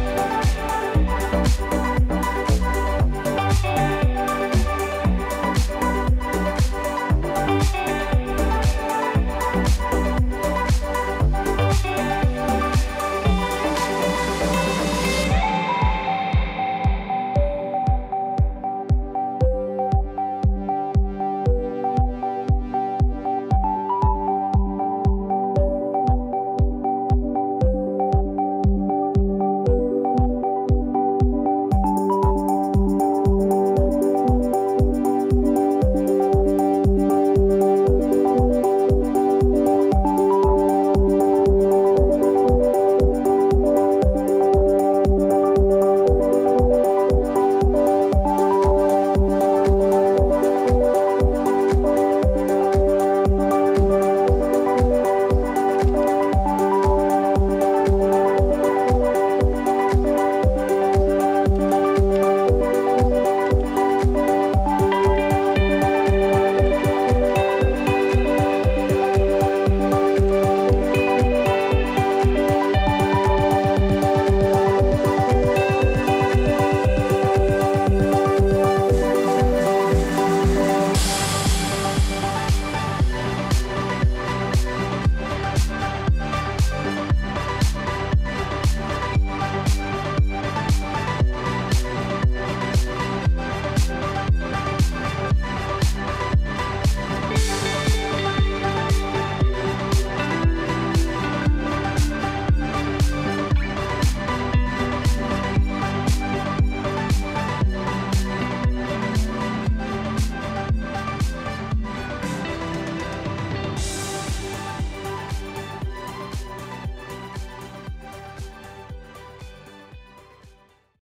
Bye.